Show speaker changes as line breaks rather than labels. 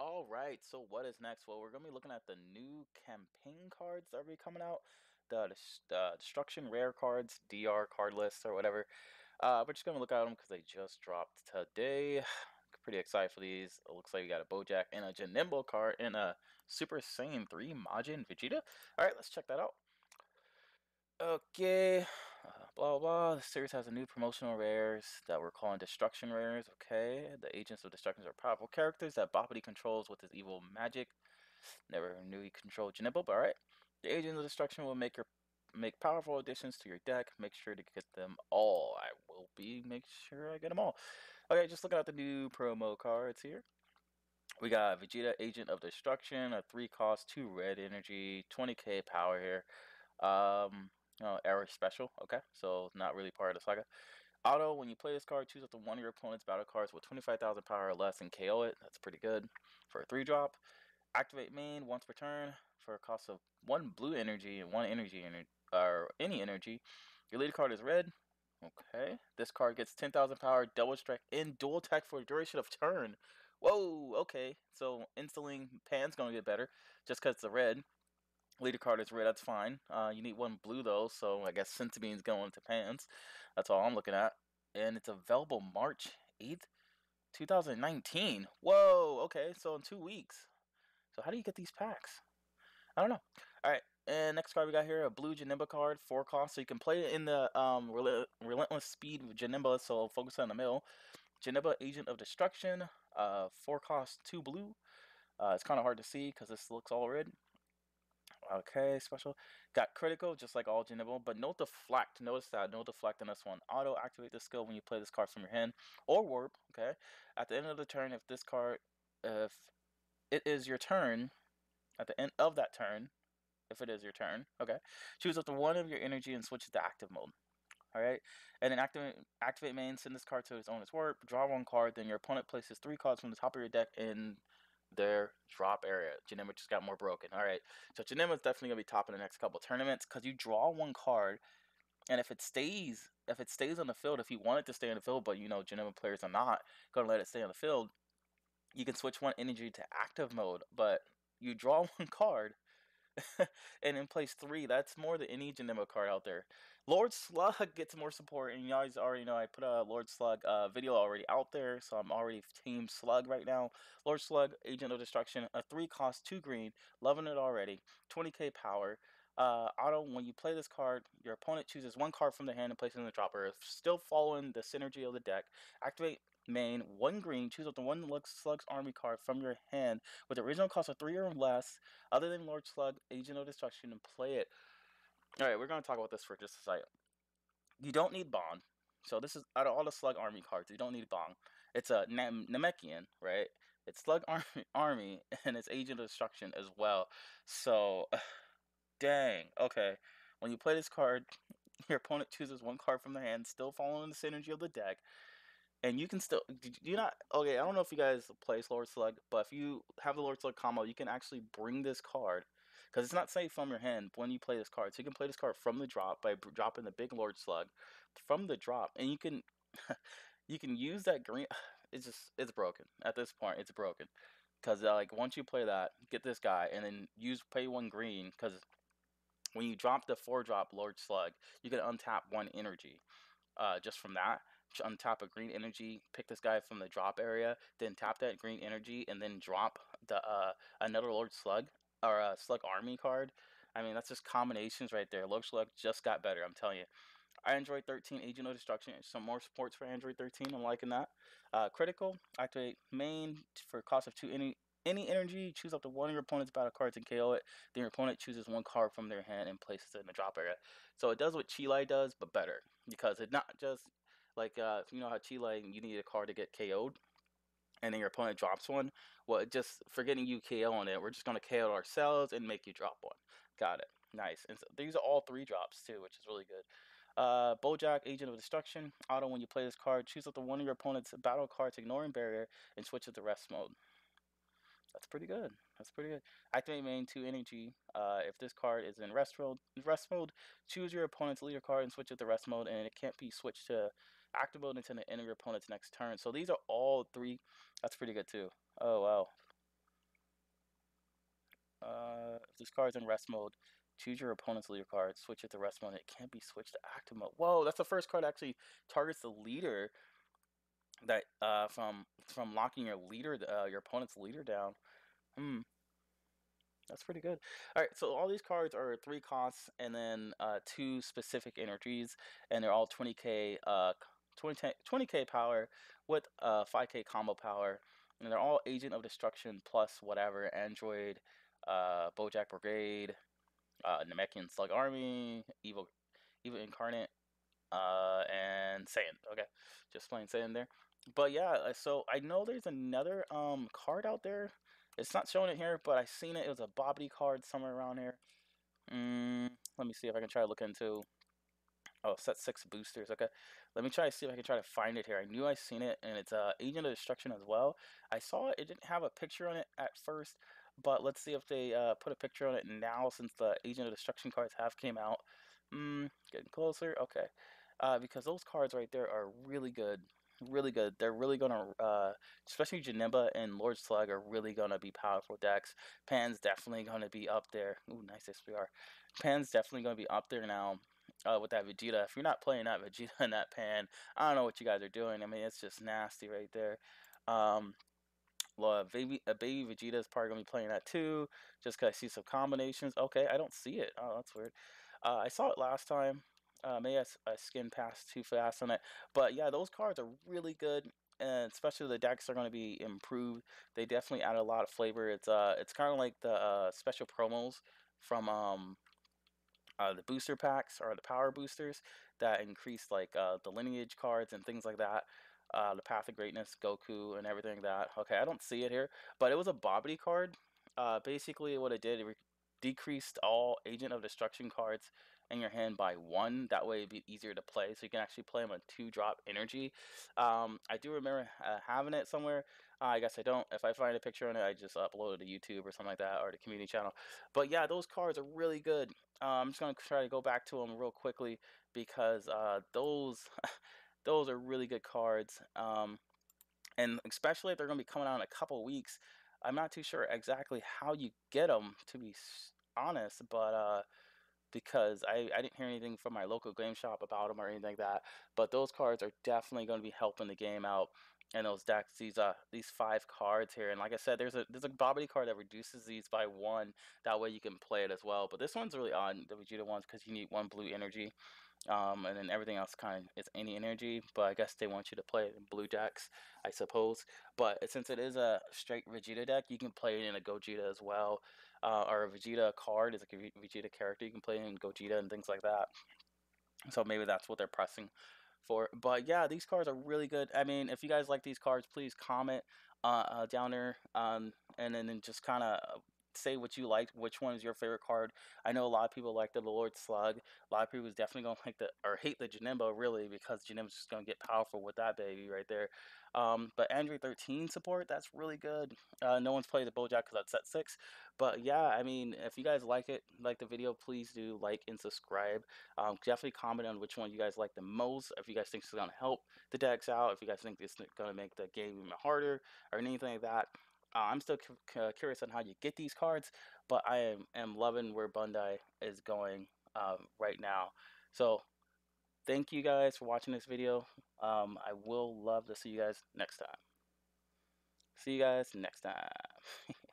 All right, so what is next? Well, we're gonna be looking at the new campaign cards that are be coming out, the, the destruction rare cards, DR card list or whatever. Uh, we're just gonna look at them because they just dropped today. Pretty excited for these. It looks like we got a Bojack and a Janemba card and a Super Saiyan 3 Majin Vegeta. All right, let's check that out. Okay, uh, blah, blah. The series has a new promotional rares that we're calling Destruction Rares. Okay, the Agents of Destruction are powerful characters that Babidi controls with his evil magic. Never knew he controlled Janemba, but alright. The Agents of Destruction will make your make powerful additions to your deck. Make sure to get them all. I will be make sure I get them all. Okay, just looking at the new promo cards here. We got Vegeta Agent of Destruction, a 3 cost, 2 red energy, 20k power here. Um, Uh, oh, error special. Okay, so not really part of the saga. Auto, when you play this card, choose up to one of your opponent's battle cards with 25,000 power or less and KO it. That's pretty good for a 3 drop. Activate main once per turn for a cost of 1 blue energy and 1 energy, ener or any energy. Your leader card is red. Okay, this card gets 10,000 power, double strike, and dual attack for a duration of turn. Whoa, okay, so instilling Pan's gonna get better just because it's a red. Leader card is red, that's fine. Uh, you need one blue though, so I guess Centibean's going to pants. That's all I'm looking at. And it's available March 8th, 2019. Whoa, okay, so in two weeks. So how do you get these packs? I don't know. Alright, and next card we got here, a blue Janemba card, 4 cost. So you can play it in the um, Rel Relentless Speed with Janemba, so focus on the middle. Janemba Agent of Destruction, uh, 4 cost, 2 blue. Uh, it's kind of hard to see because this looks all red. Okay, special. Got critical, just like all Janemba, but no deflect. Notice that, no deflect in this one. Auto activate the skill when you play this card from your hand, or warp, okay? At the end of the turn, if this card, if it is your turn, at the end of that turn, if it is your turn, okay, choose up to one of your energy and switch it to active mode. Alright, and then activate, activate main, send this card to its owner's warp, draw one card, then your opponent places three cards from the top of your deck in their drop area. Janemba just got more broken. All right, so Janemba is definitely gonna be top in the next couple tournaments because you draw one card, and if it stays, if it stays on the field, if you want it to stay on the field, but you know Janemba players are not gonna let it stay on the field, you can switch one energy to active mode. But you draw one card, and in place three, that's more than any Janemba card out there. Lord Slug gets more support, and you guys already know I put a Lord Slug uh, video already out there, so I'm already Team Slug right now. Lord Slug, Agent of Destruction, a 3 cost, 2 green, loving it already, 20k power. Uh, auto, when you play this card, your opponent chooses one card from the hand and places it in the dropper. Still following the synergy of the deck. Activate main, one green, choose up the one looks Slug's army card from your hand with the original cost of three or less, other than Lord Slug, Agent of Destruction, and play it. Alright, we're going to talk about this for just a second. You don't need Bond. So this is, out of all the Slug army cards, you don't need Bond. It's a Namekian, right? It's Slug army, army, and it's Agent of Destruction as well. So, dang. Okay. When you play this card, your opponent chooses one card from their hand, still following the synergy of the deck and you can still do you not okay i don't know if you guys play lord slug but if you have the lord slug combo you can actually bring this card because it's not safe from your hand when you play this card so you can play this card from the drop by dropping the big lord slug from the drop and you can you can use that green it's just it's broken at this point it's broken because uh, like once you play that get this guy and then use pay one green because when you drop the four drop lord slug you can untap one energy uh, just from that untap a green energy, pick this guy from the drop area, then tap that green energy, and then drop the uh, another Lord Slug or a Slug Army card. I mean, that's just combinations right there. Lord Slug just got better, I'm telling you. Android 13 Agent of Destruction. Some more supports for Android 13. I'm liking that. Uh, critical. Activate main for cost of two any any energy. Choose up to one of your opponent's battle cards and KO it. Then your opponent chooses one card from their hand and places it in the drop area. So it does what Chile does, but better because it's not just like, uh, you know how Chile, you need a card to get KO'd, and then your opponent drops one? Well, just forgetting you KO on it, we're just going to KO ourselves and make you drop one. Got it. Nice. And so these are all three drops, too, which is really good. Uh, Bojack, Agent of Destruction. Auto, when you play this card, choose up to one of your opponent's battle cards, ignoring barrier, and switch it to rest mode. That's pretty good. That's pretty good. Activate main 2 energy. Uh, if this card is in rest mode, rest mode, choose your opponent's leader card and switch it to rest mode, and it can't be switched to active mode until the end of your opponent's next turn. So these are all three. That's pretty good too. Oh, wow. Uh, if this card is in rest mode, choose your opponent's leader card, switch it to rest mode. and It can't be switched to active mode. Whoa, that's the first card that actually targets the leader that uh from from locking your leader uh your opponent's leader down. Hmm. That's pretty good. All right, so all these cards are three costs and then uh, two specific energies, and they're all 20k, uh, 20, 20k power with uh, 5k combo power, and they're all Agent of Destruction plus whatever Android, uh, Bojack Brigade, uh, Namekian Slug Army, Evil, Evil Incarnate, uh, and Saiyan. Okay, just plain Saiyan there. But yeah, uh, so I know there's another um card out there it's not showing it here, but I seen it. It was a Babidi card somewhere around here. Mm, let me see if I can try to look into. Oh, set six boosters. Okay, let me try to see if I can try to find it here. I knew I seen it, and it's uh, Agent of Destruction as well. I saw it. It didn't have a picture on it at first, but let's see if they uh, put a picture on it now since the Agent of Destruction cards have came out. Mm, getting closer. Okay, uh, because those cards right there are really good really good. They're really gonna, uh, especially Janemba and Lord Slug are really gonna be powerful decks. Pan's definitely gonna be up there. Ooh, nice SPR. Pan's definitely gonna be up there now. Uh, with that Vegeta, if you're not playing that Vegeta and that Pan, I don't know what you guys are doing. I mean, it's just nasty right there. Um, well, baby, a baby Vegeta is probably gonna be playing that too, just cause I see some combinations. Okay, I don't see it. Oh, that's weird. Uh, I saw it last time. Uh, maybe I, I skimmed past too fast on it. But yeah, those cards are really good. And especially the decks are going to be improved. They definitely add a lot of flavor. It's uh, it's kind of like the uh, special promos from um, uh, the booster packs or the power boosters that increase like uh, the lineage cards and things like that. Uh, the Path of Greatness, Goku, and everything like that. Okay, I don't see it here, but it was a Babidi card. Uh, basically, what it did, it decreased all Agent of Destruction cards in your hand by one. That way it'd be easier to play. So you can actually play them on two drop energy. Um, I do remember uh, having it somewhere. Uh, I guess I don't. If I find a picture on it, I just upload it to YouTube or something like that or the community channel. But yeah, those cards are really good. Uh, I'm just going to try to go back to them real quickly because uh, those those are really good cards. Um, and especially if they're going to be coming out in a couple weeks. I'm not too sure exactly how you get them, to be honest, but uh, because I, I didn't hear anything from my local game shop about them or anything like that. But those cards are definitely going to be helping the game out. And those decks, these uh these five cards here, and like I said, there's a there's a Babidi card that reduces these by one. That way you can play it as well. But this one's really odd, the Vegeta ones, because you need one blue energy. Um, and then everything else kind of is any energy, but I guess they want you to play it in blue decks, I suppose. But since it is a straight Vegeta deck, you can play it in a Gogeta as well uh, or a Vegeta card is like a Vegeta character you can play in Gogeta and things like that. So maybe that's what they're pressing for. But yeah, these cards are really good. I mean, if you guys like these cards, please comment uh, uh, down there um, and then just kind of say what you like. Which one is your favorite card? I know a lot of people like the Lord Slug. A lot of people is definitely gonna like the or hate the Janemba really because Janemba's just gonna get powerful with that baby right there. Um, but Android 13 support that's really good. Uh, no one's played the Bojack because that's set six. But yeah, I mean, if you guys like it, like the video, please do like and subscribe. Um, definitely comment on which one you guys like the most. If you guys think it's gonna help the decks out, if you guys think it's gonna make the game even harder or anything like that. Uh, I'm still curious on how you get these cards, but I am, am loving where Bandai is going um, right now. So thank you guys for watching this video. Um, I will love to see you guys next time. See you guys next time.